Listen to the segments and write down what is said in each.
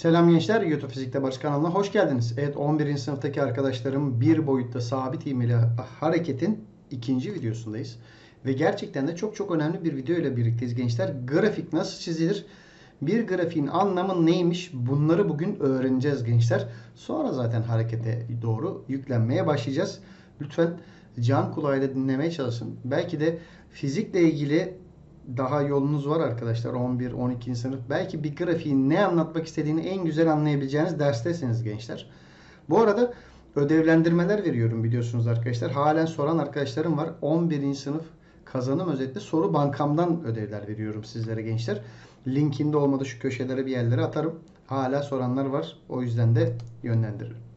Selam gençler, YouTube Fizikte Barış kanalına hoş geldiniz. Evet 11. sınıftaki arkadaşlarım bir boyutta sabit ivmeli hareketin ikinci videosundayız. Ve gerçekten de çok çok önemli bir video ile birlikteyiz gençler. Grafik nasıl çizilir? Bir grafiğin anlamı neymiş? Bunları bugün öğreneceğiz gençler. Sonra zaten harekete doğru yüklenmeye başlayacağız. Lütfen can kulağıyla dinlemeye çalışın. Belki de fizikle ilgili daha yolunuz var arkadaşlar 11 12. sınıf. Belki bir grafiğin ne anlatmak istediğini en güzel anlayabileceğiniz derstesiniz gençler. Bu arada ödevlendirmeler veriyorum biliyorsunuz arkadaşlar. Halen soran arkadaşlarım var. 11. sınıf kazanım özetli soru bankamdan ödevler veriyorum sizlere gençler. Linkinde olmadı şu köşelere bir yerlere atarım. Hala soranlar var. O yüzden de yönlendiririm.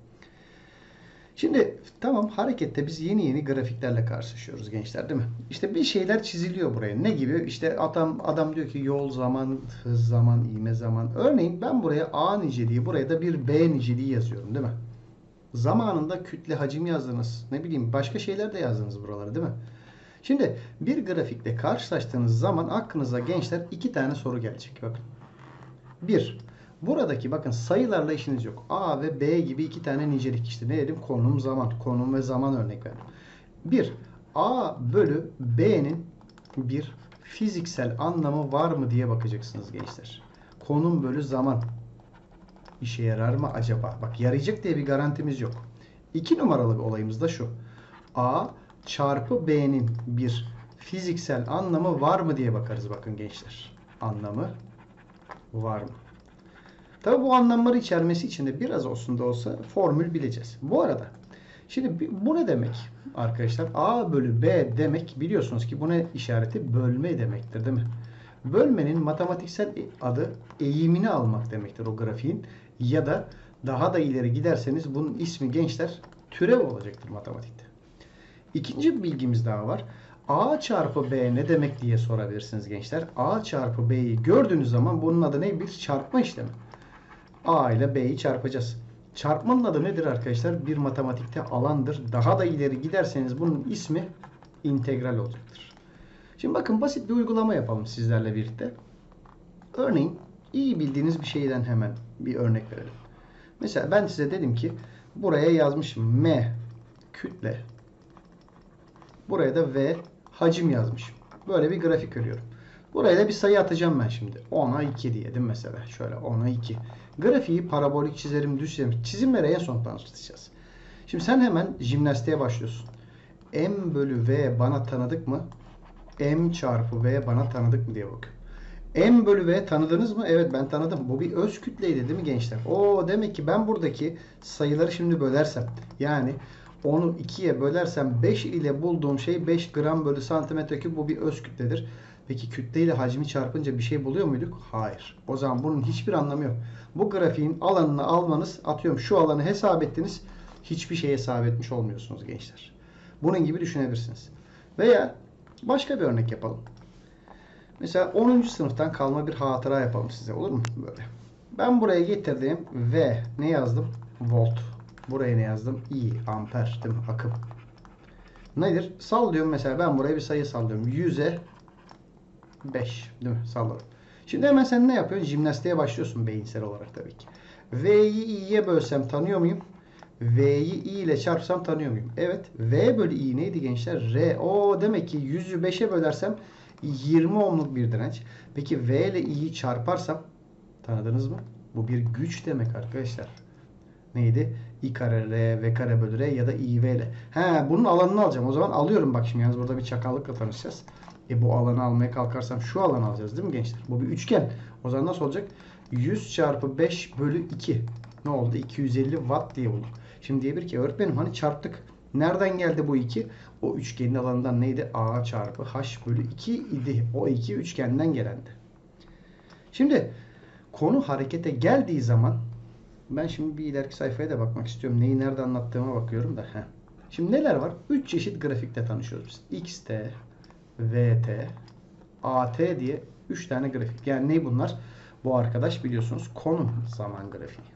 Şimdi tamam harekette biz yeni yeni grafiklerle karşılaşıyoruz gençler değil mi? İşte bir şeyler çiziliyor buraya. Ne gibi? İşte adam adam diyor ki yol zaman, hız zaman, ivme zaman. Örneğin ben buraya A niceliği, buraya da bir B niceliği yazıyorum değil mi? Zamanında kütle hacim yazdınız. Ne bileyim başka şeyler de yazdınız buralara değil mi? Şimdi bir grafikle karşılaştığınız zaman aklınıza gençler iki tane soru gelecek. Bakın. Bir, Buradaki bakın sayılarla işiniz yok. A ve B gibi iki tane nicelik işte. Ne dedim? Konum, zaman. Konum ve zaman örnek verdim. Bir, A bölü B'nin bir fiziksel anlamı var mı diye bakacaksınız gençler. Konum bölü zaman işe yarar mı acaba? Bak yarayacak diye bir garantimiz yok. İki numaralı bir olayımız da şu. A çarpı B'nin bir fiziksel anlamı var mı diye bakarız bakın gençler. Anlamı var mı? Tabi bu anlamları içermesi için de biraz olsun da olsa formül bileceğiz. Bu arada şimdi bu ne demek arkadaşlar? A bölü B demek biliyorsunuz ki bu ne işareti? Bölme demektir değil mi? Bölmenin matematiksel adı eğimini almak demektir o grafiğin. Ya da daha da ileri giderseniz bunun ismi gençler türev olacaktır matematikte. İkinci bir bilgimiz daha var. A çarpı B ne demek diye sorabilirsiniz gençler. A çarpı B'yi gördüğünüz zaman bunun adı ne? Bir çarpma işlemi. A ile B'yi çarpacağız. Çarpmanın adı nedir arkadaşlar? Bir matematikte alandır. Daha da ileri giderseniz bunun ismi integral olacaktır. Şimdi bakın basit bir uygulama yapalım sizlerle birlikte. Örneğin iyi bildiğiniz bir şeyden hemen bir örnek verelim. Mesela ben size dedim ki buraya yazmışım M kütle. Buraya da V hacim yazmışım. Böyle bir grafik görüyorum. Buraya da bir sayı atacağım ben şimdi. 10'a 2 diyelim mesela. Şöyle 10'a 2. Grafiği parabolik çizerim, düz çizerim. Çizimlere en son tanıştıracağız. Şimdi sen hemen jimnastiğe başlıyorsun. M bölü V bana tanıdık mı? M çarpı V bana tanıdık mı diye bakıyorum. M bölü V tanıdınız mı? Evet ben tanıdım. Bu bir öz kütleydi değil mi gençler? O demek ki ben buradaki sayıları şimdi bölersem yani onu 2'ye bölersem 5 ile bulduğum şey 5 gram bölü santimetre küp bu bir öz kütledir. Peki kütle ile hacmi çarpınca bir şey buluyor muyduk? Hayır. O zaman bunun hiçbir anlamı yok. Bu grafiğin alanını almanız atıyorum şu alanı hesap ettiniz. Hiçbir şey hesap etmiş olmuyorsunuz gençler. Bunun gibi düşünebilirsiniz. Veya başka bir örnek yapalım. Mesela 10. sınıftan kalma bir hatıra yapalım size olur mu? Böyle. Ben buraya getirdim V ne yazdım? Volt. Buraya ne yazdım? I, amper, değil mi? Akım. Nedir? Sallıyorum mesela ben buraya bir sayı sallıyorum. 100'e 5 değil mi? Salladım. Şimdi hemen sen ne yapıyorsun? Jimnastiğe başlıyorsun beyinsel olarak tabii ki. V'yi i'ye bölsem tanıyor muyum? V'yi i ile çarpsam tanıyor muyum? Evet. V bölü i neydi gençler? R. O demek ki 100'ü 5'e bölersem 20 ohmluk bir direnç. Peki V ile i'yi çarparsam tanıdınız mı? Bu bir güç demek arkadaşlar. Neydi? i kare r, v kare bölü r ya da i v ile. He, bunun alanını alacağım. O zaman alıyorum bak şimdi yalnız burada bir çakallıkla tanışacağız. E bu alanı almaya kalkarsam şu alanı alacağız değil mi gençler? Bu bir üçgen. O zaman nasıl olacak? 100 çarpı 5 bölü 2. Ne oldu? 250 watt diye bulduk. Şimdi diyebilir ki öğretmenim hani çarptık. Nereden geldi bu 2? O üçgenin alanından neydi? A çarpı H bölü 2 idi. O 2 üçgenden gelendi. Şimdi konu harekete geldiği zaman ben şimdi bir ileriki sayfaya da bakmak istiyorum. Neyi nerede anlattığıma bakıyorum da. Heh. Şimdi neler var? 3 çeşit grafikte tanışıyoruz biz. XT, VT, AT diye 3 tane grafik. Yani ne bunlar? Bu arkadaş biliyorsunuz konum zaman grafiği.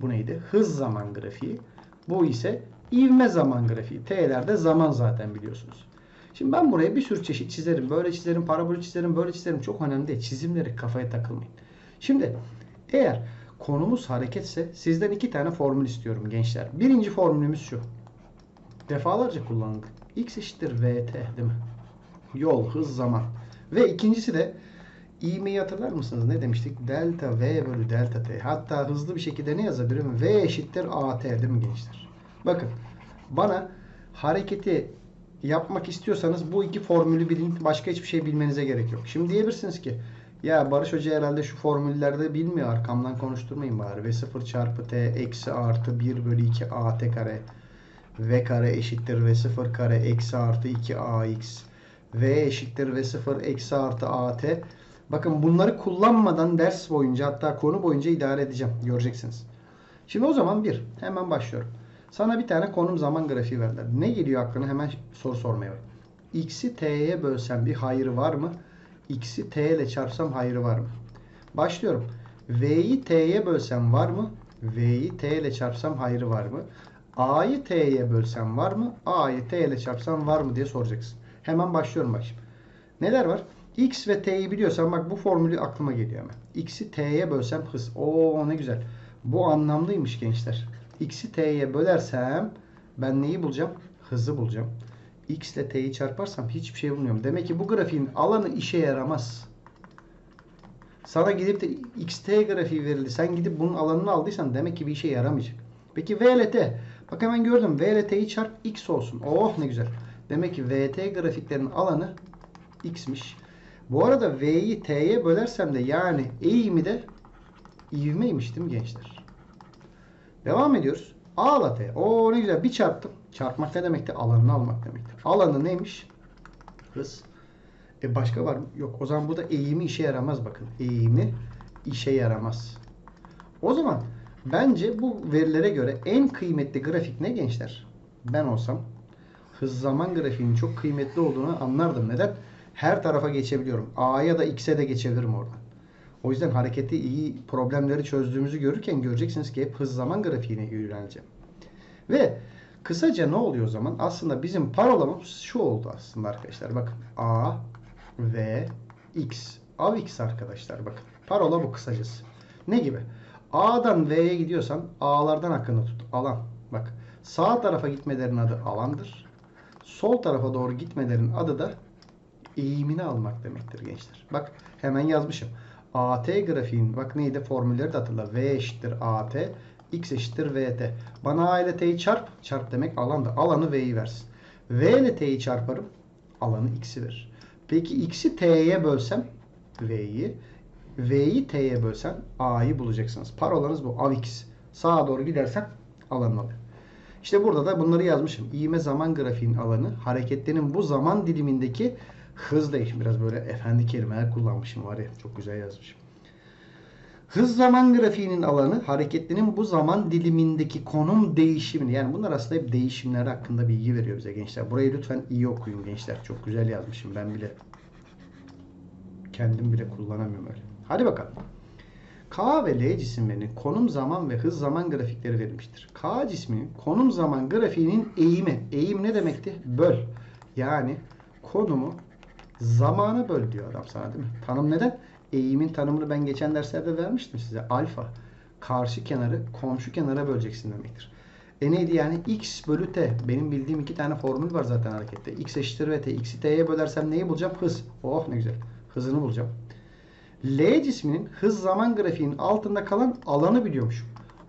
Bu neydi? Hız zaman grafiği. Bu ise ivme zaman grafiği. T'lerde zaman zaten biliyorsunuz. Şimdi ben buraya bir sürü çeşit çizerim. Böyle çizerim, parabol çizerim, böyle çizerim. Çok önemli değil. Çizimleri kafaya takılmayın. Şimdi eğer konumuz hareketse sizden iki tane formül istiyorum gençler. Birinci formülümüz şu. Defalarca kullanıldı. X eşittir VT değil mi? Yol, hız, zaman. Ve ikincisi de ivmeyi hatırlar mısınız? Ne demiştik? Delta V bölü delta T. Hatta hızlı bir şekilde ne yazabilirim? V eşittir AT değil mi gençler? Bakın bana hareketi yapmak istiyorsanız bu iki formülü bilin. Başka hiçbir şey bilmenize gerek yok. Şimdi diyebilirsiniz ki ya Barış Hoca herhalde şu formüllerde bilmiyor. Arkamdan konuşturmayın bari. V0 çarpı T eksi artı 1 bölü 2 AT kare. V kare eşittir V0 kare eksi artı 2 AX. V eşittir V0 eksi artı AT. Bakın bunları kullanmadan ders boyunca hatta konu boyunca idare edeceğim. Göreceksiniz. Şimdi o zaman bir. Hemen başlıyorum. Sana bir tane konum zaman grafiği verdiler. Ne geliyor aklına? Hemen soru sormaya bak. X'i T'ye bölsem bir hayrı var mı? X'i T ile çarpsam hayrı var mı? Başlıyorum. V'yi T'ye bölsem var mı? V'yi T ile çarpsam hayrı var mı? A'yı T'ye bölsem var mı? A'yı T ile çarpsam var mı diye soracaksın. Hemen başlıyorum bak şimdi. Neler var? X ve T'yi biliyorsan bak bu formülü aklıma geliyor hemen. X'i T'ye bölsem hız. Oo ne güzel. Bu anlamlıymış gençler. X'i T'ye bölersem ben neyi bulacağım? Hızı bulacağım. X ile T'yi çarparsam hiçbir şey bulmuyorum. Demek ki bu grafiğin alanı işe yaramaz. Sana gidip de XT grafiği verildi. Sen gidip bunun alanını aldıysan demek ki bir işe yaramayacak. Peki V ile T. Bak hemen gördüm. V ile T'yi çarp X olsun. Oh ne güzel. Demek ki VT grafiklerin alanı X'miş. Bu arada V'yi T'ye bölersem de yani eğimi de ivmeymiş değil mi gençler? Devam ediyoruz. A ile T. Oo ne güzel. Bir çarptım. Çarpmak ne demekti? Alanını almak demektir. Alanı neymiş? Hız. E başka var mı? Yok. O zaman burada eğimi işe yaramaz bakın. Eğimi işe yaramaz. O zaman bence bu verilere göre en kıymetli grafik ne gençler? Ben olsam hız zaman grafiğinin çok kıymetli olduğunu anlardım. Neden? Her tarafa geçebiliyorum. A'ya da X'e de geçebilirim oradan. O yüzden hareketi iyi problemleri çözdüğümüzü görürken göreceksiniz ki hep hız zaman grafiğine yöneleceğim. Ve kısaca ne oluyor o zaman? Aslında bizim parolamız şu oldu aslında arkadaşlar. Bakın A, V, X. Av X arkadaşlar bakın. Parola bu kısacası. Ne gibi? A'dan V'ye gidiyorsan A'lardan akını tut. Alan. Bak sağ tarafa gitmelerin adı alandır. Sol tarafa doğru gitmelerin adı da eğimini almak demektir gençler. Bak hemen yazmışım. AT grafiğin bak neydi formülleri de hatırla. V eşittir AT. X eşittir VT. Bana A ile T'yi çarp. Çarp demek alandı. Alanı V'yi versin. V ile T'yi çarparım. Alanı X'i verir. Peki X'i T'ye bölsem V'yi. V'yi T'ye bölsem A'yı bulacaksınız. Parolanız bu. Av X. Sağa doğru gidersen alanı alıyor. İşte burada da bunları yazmışım. İğme zaman grafiğin alanı hareketlerin bu zaman dilimindeki hız değişim. Biraz böyle efendi kelimeler kullanmışım var ya. Çok güzel yazmışım. Hız zaman grafiğinin alanı hareketlerin bu zaman dilimindeki konum değişimini. Yani bunlar aslında hep değişimler hakkında bilgi veriyor bize gençler. Burayı lütfen iyi okuyun gençler. Çok güzel yazmışım. Ben bile kendim bile kullanamıyorum öyle. Hadi bakalım. K ve L cisimlerinin konum zaman ve hız zaman grafikleri verilmiştir. K cisminin konum zaman grafiğinin eğimi. Eğim ne demekti? Böl. Yani konumu zamana böl diyor adam sana değil mi? Tanım neden? Eğimin tanımını ben geçen derslerde vermiştim size. Alfa. Karşı kenarı komşu kenara böleceksin demektir. E neydi yani? X bölü T. Benim bildiğim iki tane formül var zaten harekette. X eşittir ve T. X'i T'ye bölersem neyi bulacağım? Hız. Oh ne güzel. Hızını bulacağım. L cisminin hız zaman grafiğinin altında kalan alanı biliyormuş.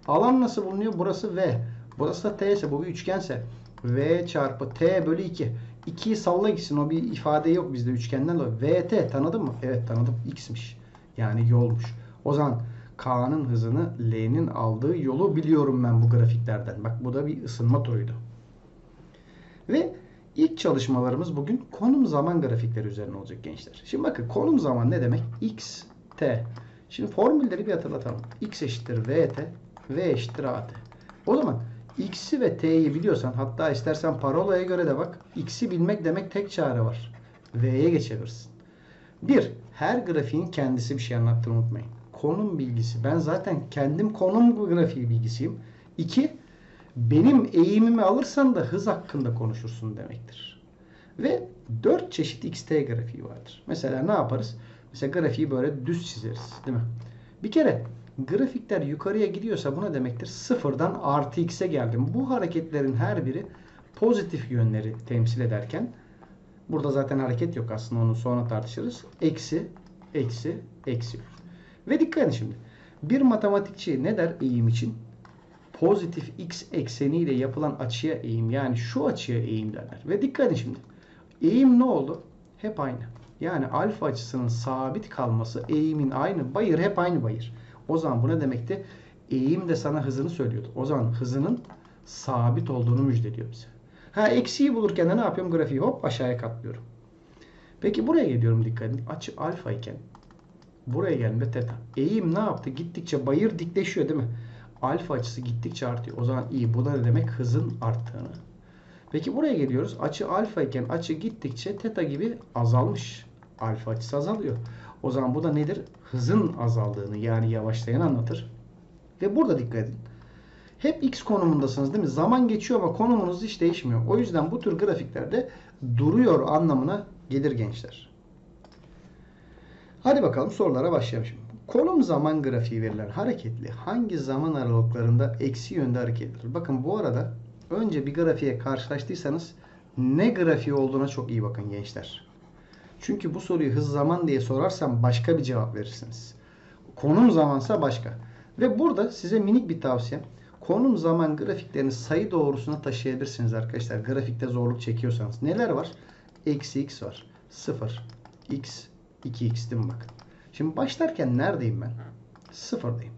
Alan nasıl bulunuyor? Burası V. Burası da T ise bu bir üçgense V çarpı T bölü 2. 2'yi salla gitsin. O bir ifade yok bizde üçgenden dolayı. VT tanıdın mı? Evet tanıdım. X'miş. Yani yolmuş. O zaman K'nın hızını L'nin aldığı yolu biliyorum ben bu grafiklerden. Bak bu da bir ısınma turuydu. Ve ilk çalışmalarımız bugün konum zaman grafikleri üzerine olacak gençler. Şimdi bakın konum zaman ne demek? X, T. Şimdi formülleri bir hatırlatalım. X eşittir VT, V eşittir AT. O zaman X'i ve T'yi biliyorsan hatta istersen parolaya göre de bak. X'i bilmek demek tek çare var. V'ye geçebilirsin. Bir, her grafiğin kendisi bir şey anlattığını unutmayın. Konum bilgisi. Ben zaten kendim konum grafiği bilgisiyim. İki, benim eğimimi alırsan da hız hakkında konuşursun demektir. Ve dört çeşit XT grafiği vardır. Mesela ne yaparız? Mesela grafiği böyle düz çizeriz. Değil mi? Bir kere Grafikler yukarıya gidiyorsa buna demektir sıfırdan artı x'e geldim. Bu hareketlerin her biri pozitif yönleri temsil ederken burada zaten hareket yok aslında onu sonra tartışırız. Eksi, eksi, eksi. Ve dikkat edin şimdi. Bir matematikçi ne der eğim için? Pozitif x ekseniyle yapılan açıya eğim yani şu açıya eğim derler. Ve dikkat edin şimdi. Eğim ne oldu? Hep aynı. Yani alfa açısının sabit kalması eğimin aynı. Bayır hep aynı bayır. O zaman bu ne demekti? Eğim de sana hızını söylüyordu. O zaman hızının sabit olduğunu müjdeliyor bize. Ha eksiği bulurken de ne yapıyorum? Grafiği hop aşağıya katlıyorum. Peki buraya geliyorum dikkat edin. Açı alfa iken buraya geldiğimde teta. Eğim ne yaptı? Gittikçe bayır dikleşiyor değil mi? Alfa açısı gittikçe artıyor. O zaman iyi. Bu da ne demek? Hızın arttığını. Peki buraya geliyoruz. Açı alfa iken açı gittikçe teta gibi azalmış. Alfa açısı azalıyor. O zaman bu da nedir? Hızın azaldığını yani yavaşlayan anlatır. Ve burada dikkat edin. Hep x konumundasınız değil mi? Zaman geçiyor ama konumunuz hiç değişmiyor. O yüzden bu tür grafiklerde duruyor anlamına gelir gençler. Hadi bakalım sorulara başlayalım şimdi. Konum zaman grafiği verilen hareketli hangi zaman aralıklarında eksi yönde hareket edilir? Bakın bu arada önce bir grafiğe karşılaştıysanız ne grafiği olduğuna çok iyi bakın gençler. Çünkü bu soruyu hız zaman diye sorarsam başka bir cevap verirsiniz. Konum zamansa başka. Ve burada size minik bir tavsiyem. Konum zaman grafiklerini sayı doğrusuna taşıyabilirsiniz arkadaşlar. Grafikte zorluk çekiyorsanız. Neler var? Eksi x var. 0, x, 2x değil mi bakın. Şimdi başlarken neredeyim ben? Sıfırdayım.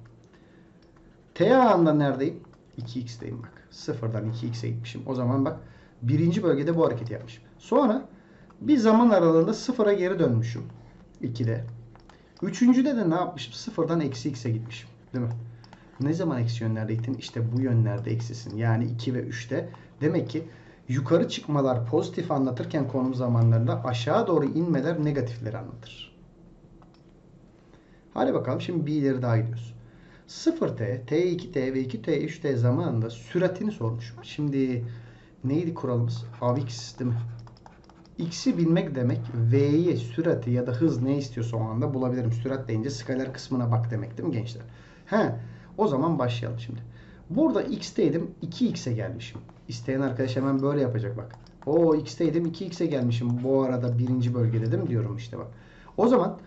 T anında neredeyim? 2x'teyim bak. Sıfırdan 2x'e gitmişim. O zaman bak birinci bölgede bu hareketi yapmışım. Sonra bir zaman aralığında sıfıra geri dönmüşüm. 2'de. Üçüncüde de ne yapmışım? Sıfırdan eksi x'e gitmişim. Değil mi? Ne zaman eksi yönlerde gittin? İşte bu yönlerde eksisin. Yani 2 ve 3'te. Demek ki yukarı çıkmalar pozitif anlatırken konum zamanlarında aşağı doğru inmeler negatifleri anlatır. Hadi bakalım şimdi bir ileri daha gidiyoruz. 0t, t2t ve 2t3t zamanında süratini sormuşum. Şimdi neydi kuralımız? Avx değil mi? X'i bilmek demek V'yi, sürati ya da hız ne istiyorsa o anda bulabilirim. Sürat deyince skaler kısmına bak demek değil mi gençler? He, o zaman başlayalım şimdi. Burada x'teydim 2x'e gelmişim. İsteyen arkadaş hemen böyle yapacak bak. O x'teydim 2x'e gelmişim bu arada birinci bölgede değil mi diyorum işte bak. O zaman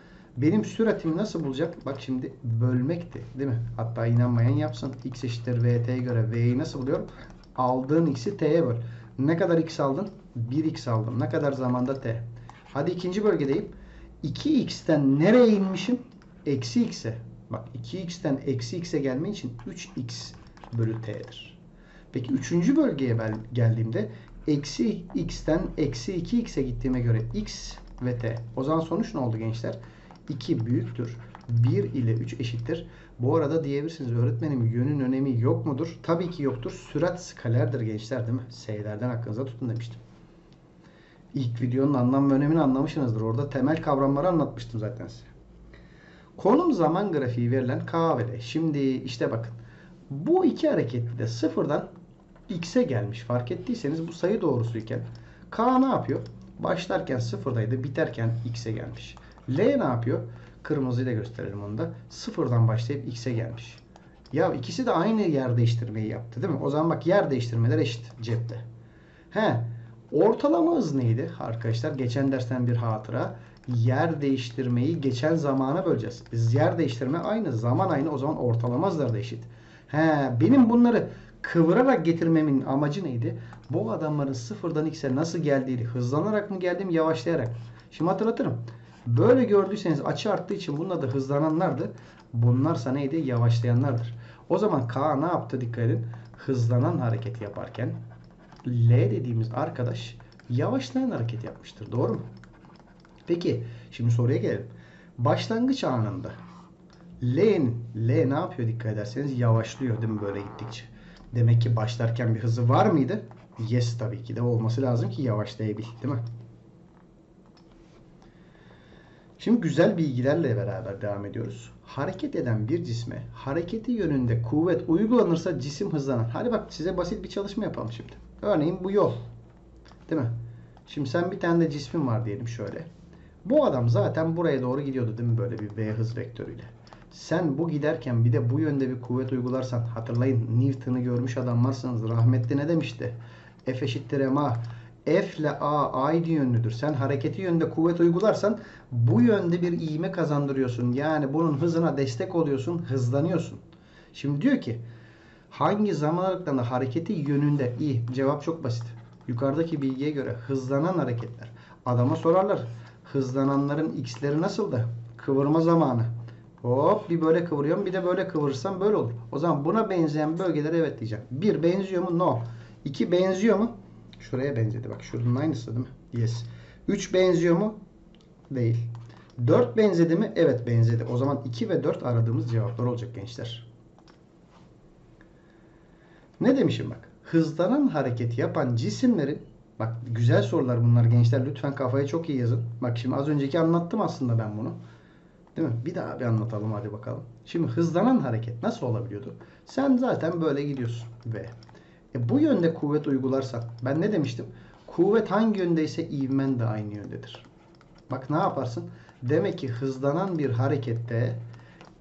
benim süratimi nasıl bulacak? Bak şimdi bölmekti değil mi? Hatta inanmayan yapsın. x eşittir vt'ye göre v'yi nasıl buluyorum? Aldığın x'i t'ye böl. Ne kadar x aldın? 1x aldım. Ne kadar zamanda t? Hadi ikinci bölgedeyim. 2x'ten nereye inmişim? Eksi x'e. Bak 2x'ten eksi x'e gelme için 3x bölü t'dir. Peki üçüncü bölgeye ben geldiğimde eksi x'ten eksi 2x'e gittiğime göre x ve t. O zaman sonuç ne oldu gençler? 2 büyüktür. 1 ile 3 eşittir. Bu arada diyebilirsiniz öğretmenim yönün önemi yok mudur? Tabii ki yoktur. Sürat skalerdir gençler değil mi? S'lerden aklınıza tutun demiştim. İlk videonun anlam ve önemini anlamışsınızdır. Orada temel kavramları anlatmıştım zaten size. Konum zaman grafiği verilen K ve L. Şimdi işte bakın. Bu iki hareketli de sıfırdan x'e gelmiş. Fark ettiyseniz bu sayı doğrusuyken K ne yapıyor? Başlarken sıfırdaydı. Biterken x'e gelmiş. L ne yapıyor? Kırmızıyla gösterelim onu da. Sıfırdan başlayıp x'e gelmiş. Ya ikisi de aynı yer değiştirmeyi yaptı değil mi? O zaman bak yer değiştirmeler eşit cepte. He. Ortalama hız neydi arkadaşlar? Geçen dersten bir hatıra. Yer değiştirmeyi geçen zamana böleceğiz. Biz yer değiştirme aynı, zaman aynı. O zaman ortalama hızlar da eşit. He, benim bunları kıvırarak getirmemin amacı neydi? Bu adamların sıfırdan x'e nasıl geldiğini hızlanarak mı geldim, yavaşlayarak. Şimdi hatırlatırım. Böyle gördüyseniz açı arttığı için bunun adı hızlananlardı. Bunlarsa neydi? Yavaşlayanlardır. O zaman K ne yaptı? Dikkat edin. Hızlanan hareket yaparken L dediğimiz arkadaş yavaşlayan hareket yapmıştır. Doğru mu? Peki şimdi soruya gelelim. Başlangıç anında L'nin L ne yapıyor dikkat ederseniz yavaşlıyor değil mi böyle gittikçe. Demek ki başlarken bir hızı var mıydı? Yes tabii ki de olması lazım ki yavaşlayabil değil mi? Şimdi güzel bilgilerle beraber devam ediyoruz. Hareket eden bir cisme hareketi yönünde kuvvet uygulanırsa cisim hızlanır. Hadi bak size basit bir çalışma yapalım şimdi. Örneğin bu yol. Değil mi? Şimdi sen bir tane de cismin var diyelim şöyle. Bu adam zaten buraya doğru gidiyordu değil mi böyle bir v hız vektörüyle. Sen bu giderken bir de bu yönde bir kuvvet uygularsan hatırlayın Newton'u görmüş adamlarsınız. Rahmetli ne demişti? F eşittir ma. F ile A aynı yönlüdür. Sen hareketi yönde kuvvet uygularsan bu yönde bir iğme kazandırıyorsun. Yani bunun hızına destek oluyorsun, hızlanıyorsun. Şimdi diyor ki hangi zaman aralıklarında hareketi yönünde iyi. Cevap çok basit. Yukarıdaki bilgiye göre hızlanan hareketler. Adama sorarlar. Hızlananların x'leri nasıldı? Kıvırma zamanı. Hop bir böyle kıvırıyorum bir de böyle kıvırırsam böyle olur. O zaman buna benzeyen bölgelere evet diyeceğim. Bir benziyor mu? No. İki benziyor mu? Şuraya benzedi. Bak şunun aynısı değil mi? Yes. Üç benziyor mu? Değil. Dört benzedi mi? Evet benzedi. O zaman iki ve dört aradığımız cevaplar olacak gençler. Ne demişim bak. Hızlanan hareketi yapan cisimlerin bak güzel sorular bunlar gençler. Lütfen kafaya çok iyi yazın. Bak şimdi az önceki anlattım aslında ben bunu. Değil mi? Bir daha bir anlatalım hadi bakalım. Şimdi hızlanan hareket nasıl olabiliyordu? Sen zaten böyle gidiyorsun ve e, bu yönde kuvvet uygularsan ben ne demiştim? Kuvvet hangi yöndeyse ivmen de aynı yöndedir. Bak ne yaparsın? Demek ki hızlanan bir harekette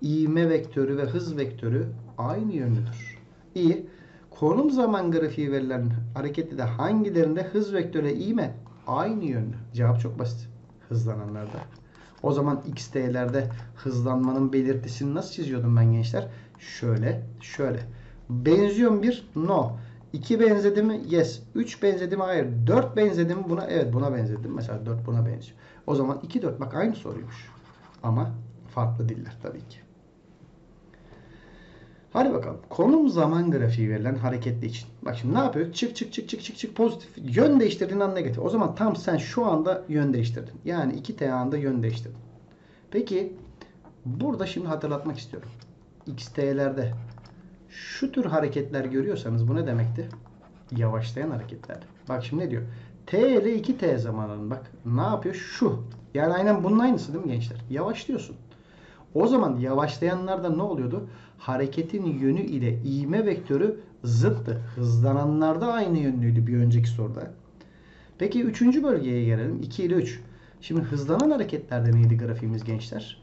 ivme vektörü ve hız vektörü aynı yönlüdür. İyi. Konum zaman grafiği verilen harekette de hangilerinde hız vektörü ivme aynı yönlü? Cevap çok basit. Hızlananlarda. O zaman xt'lerde hızlanmanın belirtisini nasıl çiziyordum ben gençler? Şöyle, şöyle. Benziyor bir? No. 2 benzedi mi? Yes. 3 benzedi mi? Hayır. 4 benzedi mi buna? Evet buna benzedim. Mesela 4 buna benziyor. O zaman 2 4 bak aynı soruymuş. Ama farklı diller tabii ki. Hadi bakalım. Konum zaman grafiği verilen hareketli için. Bak şimdi ne yapıyor? Çık çık çık çık çık çık pozitif. Yön değiştirdiğin an negatif. O zaman tam sen şu anda yön değiştirdin. Yani 2T anda yön değiştirdin. Peki burada şimdi hatırlatmak istiyorum. XT'lerde şu tür hareketler görüyorsanız bu ne demekti? Yavaşlayan hareketler. Bak şimdi ne diyor? T ile 2T zamanının bak ne yapıyor? Şu. Yani aynen bunun aynısı değil mi gençler? Yavaşlıyorsun. O zaman yavaşlayanlarda ne oluyordu? Hareketin yönü ile iğme vektörü zıttı. Hızlananlarda aynı yönlüydü bir önceki soruda. Peki üçüncü bölgeye gelelim. 2 ile 3. Şimdi hızlanan hareketlerde neydi grafiğimiz gençler?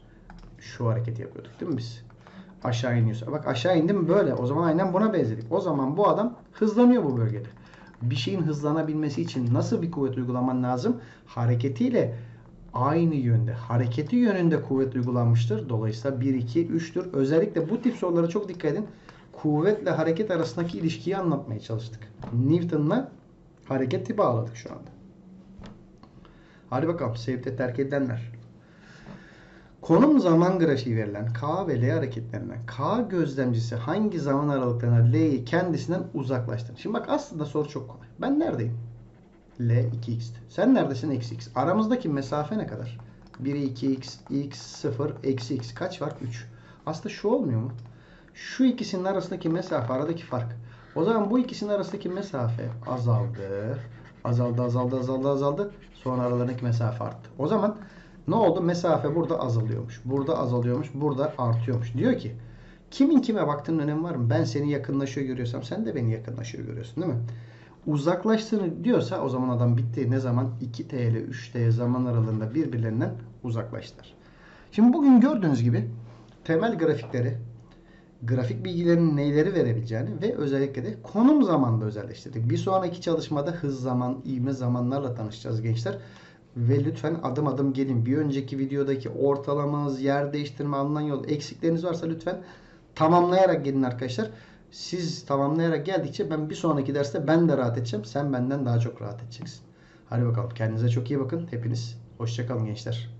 Şu hareketi yapıyorduk değil mi biz? Aşağı iniyorsa. Bak aşağı indim böyle. O zaman aynen buna benzedik. O zaman bu adam hızlanıyor bu bölgede. Bir şeyin hızlanabilmesi için nasıl bir kuvvet uygulaman lazım? Hareketiyle aynı yönde, hareketi yönünde kuvvet uygulanmıştır. Dolayısıyla 1, 2, 3'tür. Özellikle bu tip sorulara çok dikkat edin. Kuvvetle hareket arasındaki ilişkiyi anlatmaya çalıştık. Newton'la hareketi bağladık şu anda. Hadi bakalım sevde terk edilenler. Konum zaman grafiği verilen K ve L hareketlerinden K gözlemcisi hangi zaman aralıklarına L'yi kendisinden uzaklaştırır? Şimdi bak aslında soru çok kolay. Ben neredeyim? L 2x. Sen neredesin? Eksi x. Aramızdaki mesafe ne kadar? 1'e 2x, x 0, eksi x. Kaç var? 3. Aslında şu olmuyor mu? Şu ikisinin arasındaki mesafe, aradaki fark. O zaman bu ikisinin arasındaki mesafe azaldı. Azaldı, azaldı, azaldı, azaldı. Sonra aralarındaki mesafe arttı. O zaman ne oldu? Mesafe burada azalıyormuş. Burada azalıyormuş. Burada artıyormuş. Diyor ki kimin kime baktığının önemi var mı? Ben seni yakınlaşıyor görüyorsam sen de beni yakınlaşıyor görüyorsun değil mi? Uzaklaştığını diyorsa o zaman adam bitti. Ne zaman? 2T ile 3T zaman aralığında birbirlerinden uzaklaştılar. Şimdi bugün gördüğünüz gibi temel grafikleri, grafik bilgilerinin neyleri verebileceğini ve özellikle de konum zamanında özelleştirdik. Bir sonraki çalışmada hız zaman, ivme zamanlarla tanışacağız gençler. Ve lütfen adım adım gelin. Bir önceki videodaki ortalama hız, yer değiştirme, alınan yol eksikleriniz varsa lütfen tamamlayarak gelin arkadaşlar. Siz tamamlayarak geldikçe ben bir sonraki derste ben de rahat edeceğim. Sen benden daha çok rahat edeceksin. Hadi bakalım kendinize çok iyi bakın. Hepiniz hoşçakalın gençler.